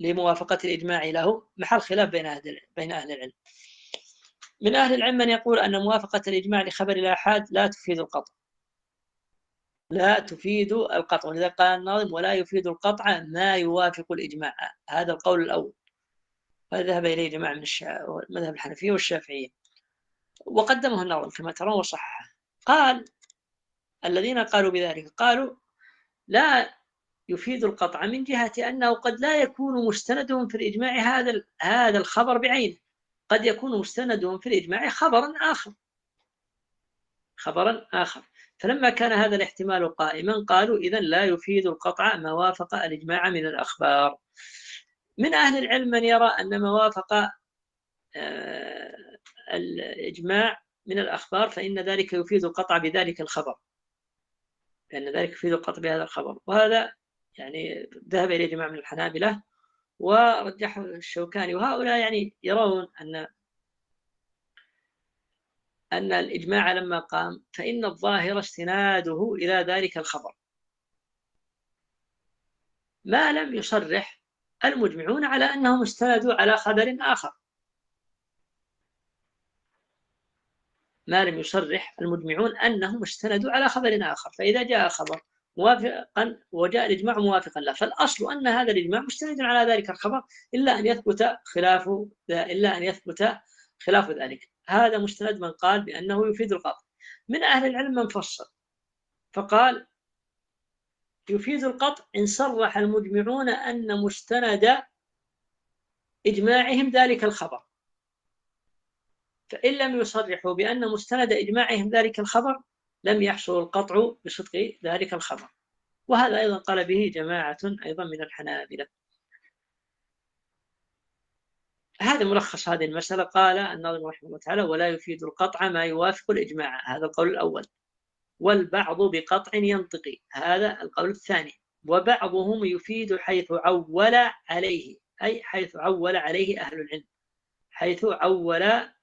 لموافقة الإجماع له محل خلاف بين أهل بين أهل العلم. من أهل العلم من يقول أن موافقة الإجماع لخبر الآحاد لا تفيد القطع. لا تفيد القطع. ولذا قال الناظم ولا يفيد القطع ما يوافق الإجماع. هذا القول الأول. وهذا ذهب إليه جماعة من المذهب الحنفية والشافعية. وقدمه الناظم كما ترون وصححه. قال الذين قالوا بذلك قالوا لا يفيد القطع من جهة أنه قد لا يكون مستندهم في الإجماع هذا هذا الخبر بعينه قد يكون مستندهم في الإجماع خبرا آخر. خبرا آخر. فلما كان هذا الاحتمال قائما قالوا إذا لا يفيد القطع ما وافق الإجماع من الأخبار. من أهل العلم من يرى أن ما وافق آه، الإجماع من الأخبار فإن ذلك يفيد القطع بذلك الخبر. لأن ذلك يفيد القطع بهذا الخبر. وهذا يعني ذهب إليه جماعة من الحنابلة ورجحه الشوكاني. وهؤلاء يعني يرون أن أن الإجماع لما قام فإن الظاهر استناده إلى ذلك الخبر. ما لم يصرح المجمعون على أنهم استندوا على خبر آخر. ما لم يصرح المجمعون أنهم استندوا على خبر آخر. فإذا جاء خبر موافقا وجاء الإجماع موافقا له. فالأصل أن هذا الإجماع مستند على ذلك الخبر إلا أن يثبت خلافه إلا أن يثبت خلاف ذلك. هذا مستند من قال بأنه يفيد القطع من أهل العلم من فصل فقال يفيد القطع إن صرح المجمعون أن مستند إجماعهم ذلك الخبر. فإن لم يصرحوا بأن مستند إجماعهم ذلك الخبر لم يحصل القطع بصدق ذلك الخبر. وهذا أيضا قال به جماعة أيضا من الحنابلة. هذا ملخص هذه المسألة. قال الناظم رحمه الله تعالى ولا يفيد القطع ما يوافق الإجماع. هذا القول الأول. والبعض بقطع ينطقي هذا القول الثاني. وبعضهم يفيد حيث عول عليه. أي حيث عول عليه أهل العلم. حيث عول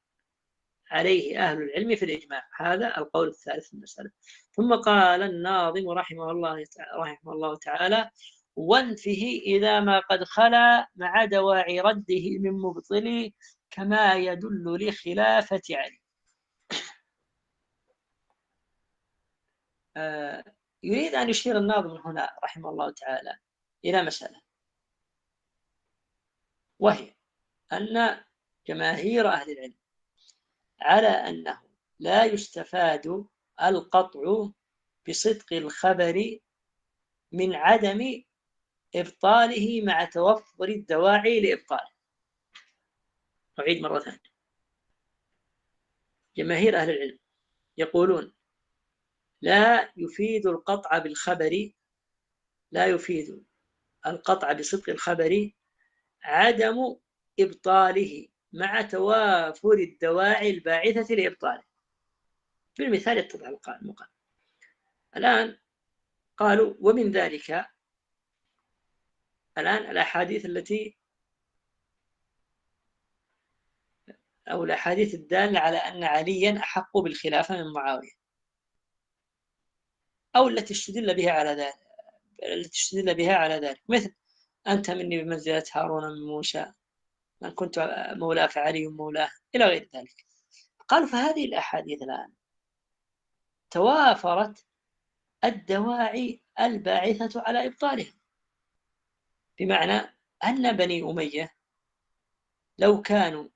عليه أهل العلم في الإجماع. هذا القول الثالث في المسألة. ثم قال الناظم رحمه الله رحمه الله تعالى وانفه إذا ما قد خلا مع دواعي رده من مبطل كما يدل لخلافة علي. آه، يريد أن يشير الناظم هنا رحمه الله تعالى إلى مسألة. وهي أن جماهير أهل العلم على أنه لا يستفاد القطع بصدق الخبر من عدم إبطاله مع توفر الدواعي لإبطاله. أعيد مرة ثانية. جماهير أهل العلم يقولون لا يفيد القطع بالخبر لا يفيد القطع بصدق الخبر عدم إبطاله مع توافر الدواعي الباعثة لإبطاله. بالمثال يتضح المقال الآن قالوا ومن ذلك الآن الأحاديث التي أو الأحاديث الدالة على أن عليا أحق بالخلافة من معاوية. أو التي استدل بها على ذلك التي استدل بها على ذلك. مثل أنت مني بمنزلة هارون من موسى. من كنت مولاه فعلي مولاه إلى غير ذلك. قالوا فهذه الأحاديث الآن توافرت الدواعي الباعثة على إبطالها. بمعنى أن بني أمية لو كانوا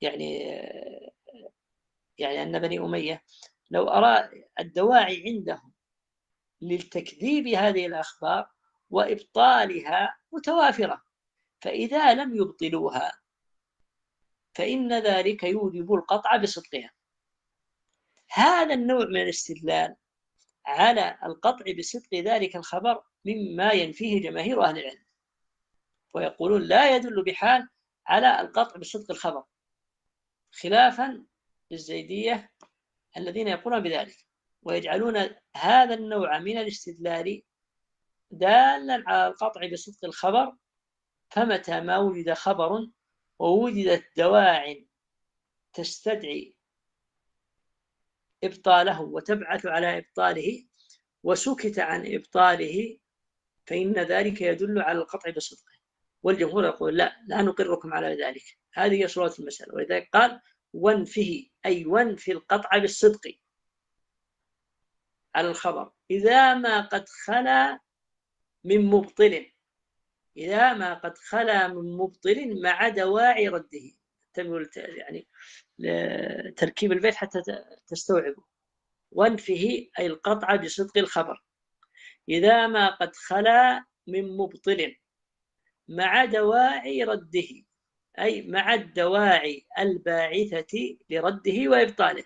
يعني يعني أن بني أمية لو أرى الدواعي عندهم للتكذيب هذه الأخبار وإبطالها متوافرة فإذا لم يبطلوها فإن ذلك يوجب القطع بصدقها. هذا النوع من الاستدلال على القطع بصدق ذلك الخبر مما ينفيه جماهير أهل العلم ويقولون لا يدل بحال على القطع بصدق الخبر خلافا للزيدية الذين يقولون بذلك ويجعلون هذا النوع من الاستدلال دالا على القطع بصدق الخبر فمتى ما وجد خبر ووجدت دواع تستدعي إبطاله وتبعث على إبطاله وسكت عن إبطاله فإن ذلك يدل على القطع بصدقه. والجمهور يقول لا لا نقركم على ذلك. هذه هي صورة المسألة. ولذلك قال وانفه أي وانفي القطع بالصدق على الخبر. إذا ما قد خلا من مبطل. إذا ما قد خلا من مبطل مع دواعي رده. يعني تركيب البيت حتى تستوعبه. وانفه أي القطع بصدق الخبر. إذا ما قد خلا من مبطل مع دواعي رده. أي مع الدواعي الباعثة لرده وإبطاله.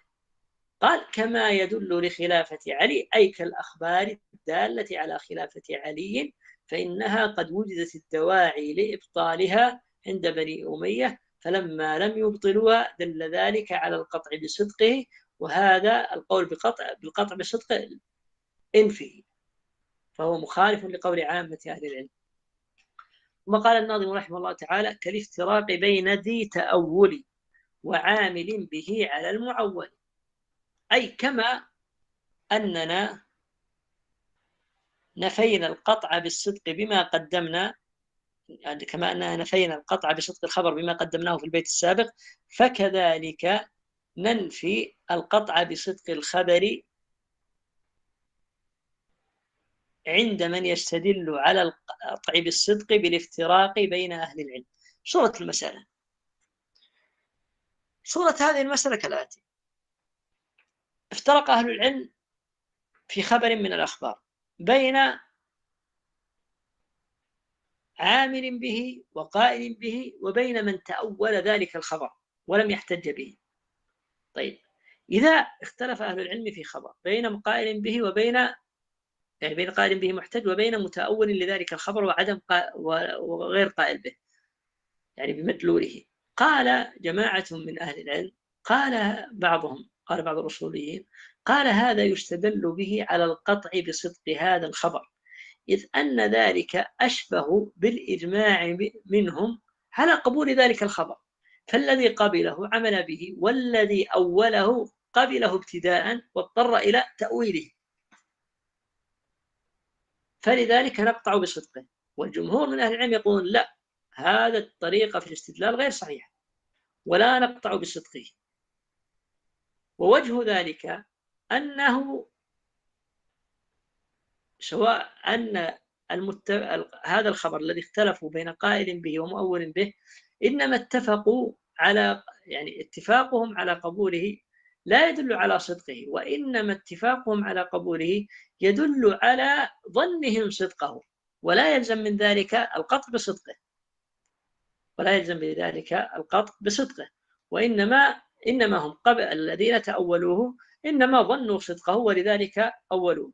قال كما يدل لخلافة علي أي كالأخبار الدالة على خلافة علي فإنها قد وجدت الدواعي لإبطالها عند بني أمية فلما لم يبطلوها دل ذلك على القطع بصدقه وهذا القول بقطع بالقطع بصدق إنفه فهو مخالف لقول عامة أهل العلم. ثم قال الناظم رحمه الله تعالى كالافتراق بين ذي تأول وعامل به على المعول. أي كما أننا نفينا القطع بالصدق بما قدمنا يعني كما أننا نفينا القطع بصدق الخبر بما قدمناه في البيت السابق فكذلك ننفي القطع بصدق الخبر عند من يستدل على القطع بالصدق بالافتراق بين أهل العلم. صورة المسألة. صورة هذه المسألة كالآتي. افترق أهل العلم في خبر من الأخبار بين عامل به وقائل به وبين من تأول ذلك الخبر ولم يحتج به. طيب إذا اختلف أهل العلم في خبر بين قائل به وبين يعني بين قائل به محتج وبين متأول لذلك الخبر وعدم وغير قائل به يعني بمدلوله. قال جماعة من أهل العلم قال بعضهم قال بعض الأصوليين قال هذا يستدل به على القطع بصدق هذا الخبر إذ أن ذلك أشبه بالإجماع منهم على قبول ذلك الخبر فالذي قبله عمل به والذي أوله قبله ابتداء واضطر إلى تأويله. فلذلك نقطع بصدقه والجمهور من أهل العلم يقولون لا هذا الطريقة في الاستدلال غير صحيحة ولا نقطع بصدقه. ووجه ذلك أنه سواء أن المت... هذا الخبر الذي اختلفوا بين قائل به ومؤول به إنما اتفقوا على يعني اتفاقهم على قبوله لا يدل على صدقه وإنما اتفاقهم على قبوله يدل على ظنهم صدقه ولا يلزم من ذلك القطع بصدقه. ولا يلزم بذلك القطع بصدقه وإنما إنما هم قبل الذين تأولوه إنما ظنوا صدقه ولذلك أولوه.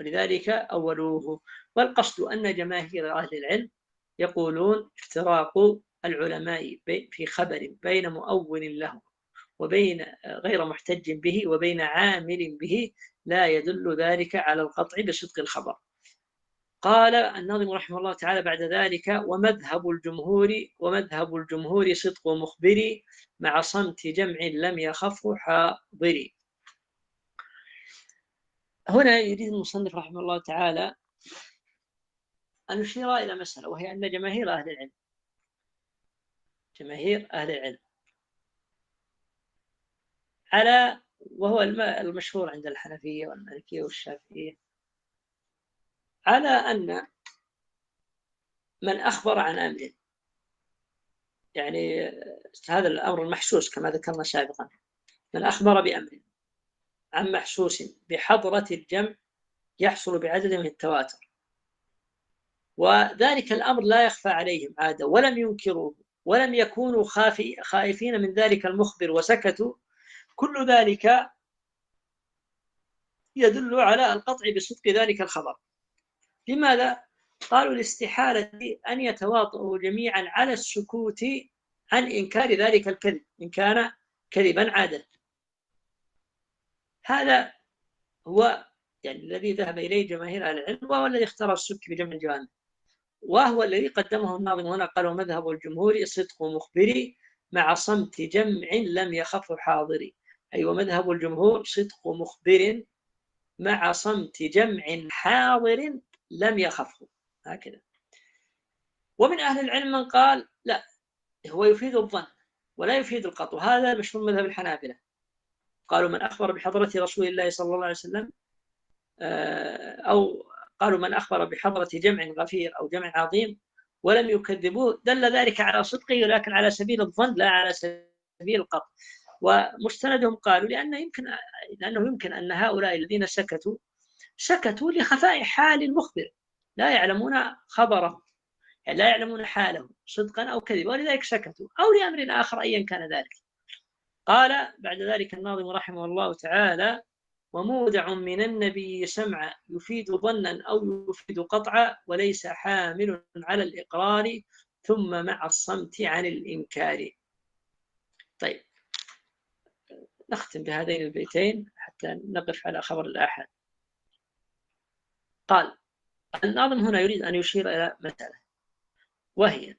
ولذلك أولوه. والقصد أن جماهير أهل العلم يقولون افتراق العلماء في خبر بين مؤول له وبين غير محتج به وبين عامل به لا يدل ذلك على القطع بصدق الخبر. قال الناظم رحمه الله تعالى بعد ذلك ومذهب الجمهور ومذهب الجمهور صدق مخبري مع صمت جمع لم يخف حاضري هنا يريد المصنف رحمه الله تعالى أن يشير إلى مسألة وهي أن جماهير أهل العلم جماهير أهل العلم على وهو المشهور عند الحنفية والمالكية والشافعية على أن من أخبر عن أمر يعني هذا الأمر المحسوس كما ذكرنا سابقا. من أخبر بأمر عن محسوس بحضرة الجمع يحصل بعدد من التواتر. وذلك الأمر لا يخفى عليهم عادة ولم ينكروه ولم يكونوا خائفين من ذلك المخبر وسكتوا. كل ذلك يدل على القطع بصدق ذلك الخبر. لماذا؟ قالوا الاستحالة أن يتواطؤوا جميعا على السكوت عن إنكار ذلك الكذب إن كان كذبا عادة هذا هو يعني الذي ذهب إليه جماهير أهل العلم وهو الذي اختار السك بجمع الجوانب. وهو الذي قدمه الناظم هنا قال مذهب الجمهور صدق مخبري مع صمت جمع لم يخف حاضري. أي أيوة ومذهب الجمهور صدق مخبر مع صمت جمع حاضر لم يخفه. هكذا. ومن أهل العلم من قال لا هو يفيد الظن ولا يفيد القطع هذا مشهور مذهب الحنابلة. قالوا من أخبر بحضرة رسول الله صلى الله عليه وسلم آه، أو قالوا من أخبر بحضرة جمع غفير أو جمع عظيم ولم يكذبوه دل ذلك على صدقه لكن على سبيل الظن لا على سبيل القطع ومستندهم قالوا لأنه يمكن لأنه يمكن أن هؤلاء الذين سكتوا سكتوا لخفاء حال المخبر. لا يعلمون خبره يعني لا يعلمون حاله صدقا أو كذبا ولذلك سكتوا أو لأمر آخر أيا كان ذلك. قال بعد ذلك الناظم رحمه الله تعالى ومودع من النبي سمعا يفيد ظنا أو يفيد قطعا وليس حامل على الإقرار ثم مع الصمت عن الإنكار. طيب نختم بهذين البيتين حتى نقف على خبر الآحاد. قال الناظم هنا يريد أن يشير إلى مسألة وهي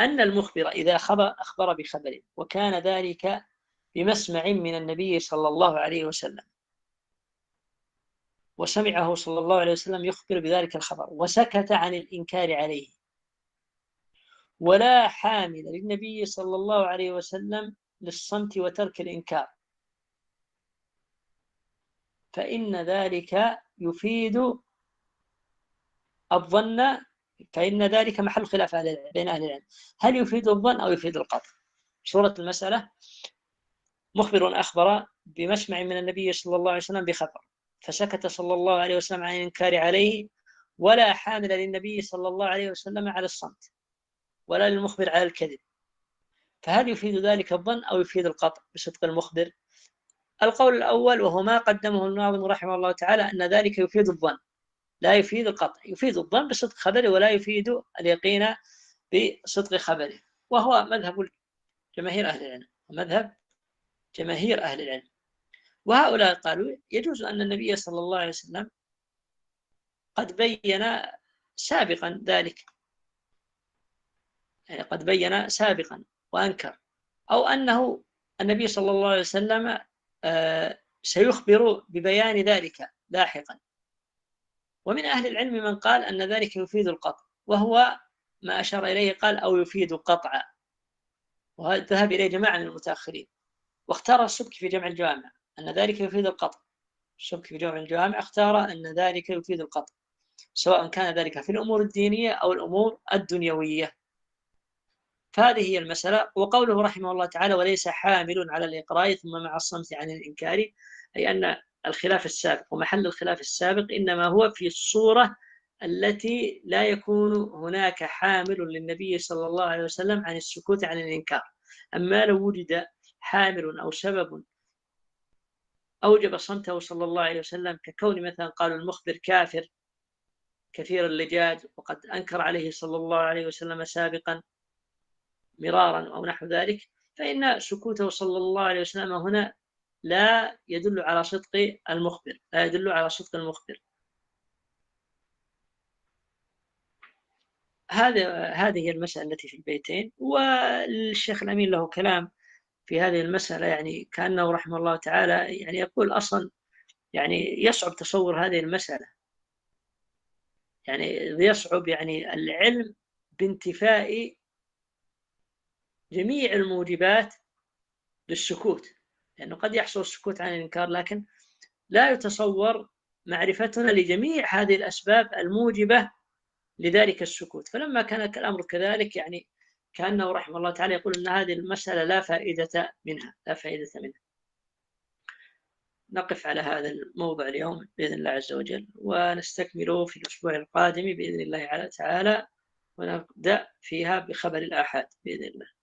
أن المخبر إذا خبر أخبر بخبر وكان ذلك بمسمع من النبي صلى الله عليه وسلم وسمعه صلى الله عليه وسلم يخبر بذلك الخبر وسكت عن الإنكار عليه ولا حامل للنبي صلى الله عليه وسلم للصمت وترك الإنكار. فإن ذلك يفيد الظن فإن ذلك محل خلاف بين أهل العلم. هل يفيد الظن أو يفيد القطع؟ صورة المسألة مخبر أخبر بمسمع من النبي صلى الله عليه وسلم بخبر فسكت صلى الله عليه وسلم عن الإنكار عليه ولا حامل للنبي صلى الله عليه وسلم على الصمت ولا للمخبر على الكذب. فهل يفيد ذلك الظن أو يفيد القطع بصدق المخبر؟ القول الأول وهو ما قدمه الناظم رحمه الله تعالى أن ذلك يفيد الظن. لا يفيد القطع يفيد الظن بصدق خبره ولا يفيد اليقين بصدق خبره. وهو مذهب جماهير أهل العلم ومذهب جماهير أهل العلم. وهؤلاء قالوا يجوز أن النبي صلى الله عليه وسلم قد بين سابقا ذلك. يعني قد بين سابقا وأنكر. أو أنه النبي صلى الله عليه وسلم سيخبر ببيان ذلك لاحقا. ومن أهل العلم من قال أن ذلك يفيد القطع وهو ما أشار إليه قال أو يفيد قطعا. وذهب إليه جماعة من المتأخرين. واختار السبك في جمع الجوامع أن ذلك يفيد القطع. السبك في جمع الجوامع اختار أن ذلك يفيد القطع سواء كان ذلك في الأمور الدينية أو الأمور الدنيوية. فهذه هي المسألة. وقوله رحمه الله تعالى وليس حامل على الإقراء ثم مع الصمت عن الإنكار أي أن الخلاف السابق ومحل الخلاف السابق إنما هو في الصورة التي لا يكون هناك حامل للنبي صلى الله عليه وسلم عن السكوت عن الإنكار. أما لو وجد حامل أو سبب أوجب صمته صلى الله عليه وسلم ككون مثلا قالوا المخبر كافر كثير اللجاج وقد أنكر عليه صلى الله عليه وسلم سابقا مرارا أو نحو ذلك فإن سكوته صلى الله عليه وسلم هنا لا يدل على صدق المخبر لا يدل على صدق المخبر. هذا هذه المسألة التي في البيتين والشيخ الأمين له كلام في هذه المسألة يعني كأنه رحمه الله تعالى يعني يقول أصلا يعني يصعب تصور هذه المسألة. يعني يصعب يعني العلم بانتفاء جميع الموجبات للسكوت لأنه قد يحصل السكوت عن الإنكار لكن لا يتصور معرفتنا لجميع هذه الأسباب الموجبة لذلك السكوت. فلما كان الأمر كذلك يعني كأنه رحمه الله تعالى يقول أن هذه المسألة لا فائدة منها لا فائدة منها. نقف على هذا الموضوع اليوم بإذن الله عز وجل ونستكمله في الأسبوع القادم بإذن الله تعالى ونبدأ فيها بخبر الآحاد بإذن الله.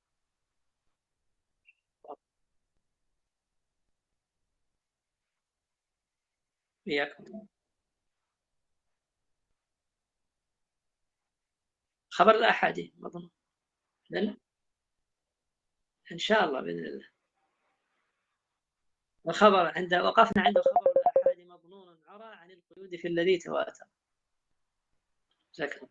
خبر الأحادي مضمون. إن شاء الله بإذن الله. وخبر عند وقفنا عند خبر الآحاد مضمون. عرى عن القيود في الذي تواتر. جزاك الله.